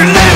Yeah.